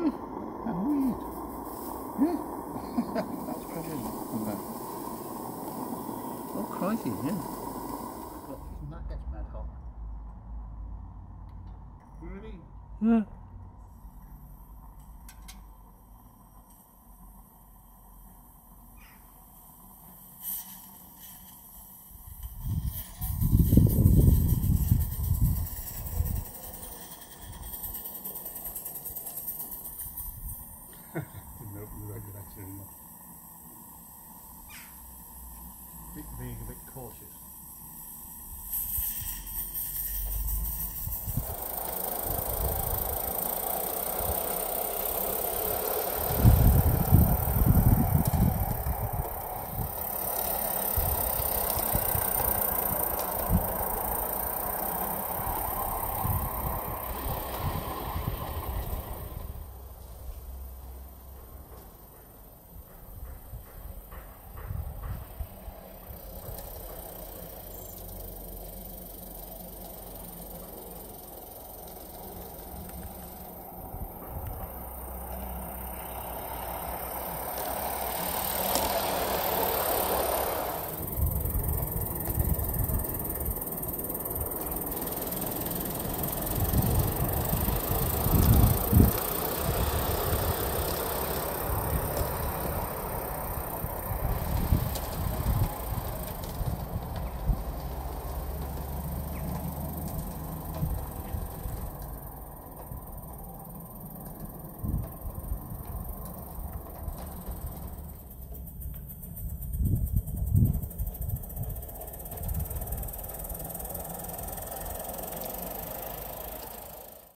Yeah, how weird. Yeah. That's brilliant. Oh, crazy, yeah. God, that gets mad hot. Really? Yeah. Being a bit cautious.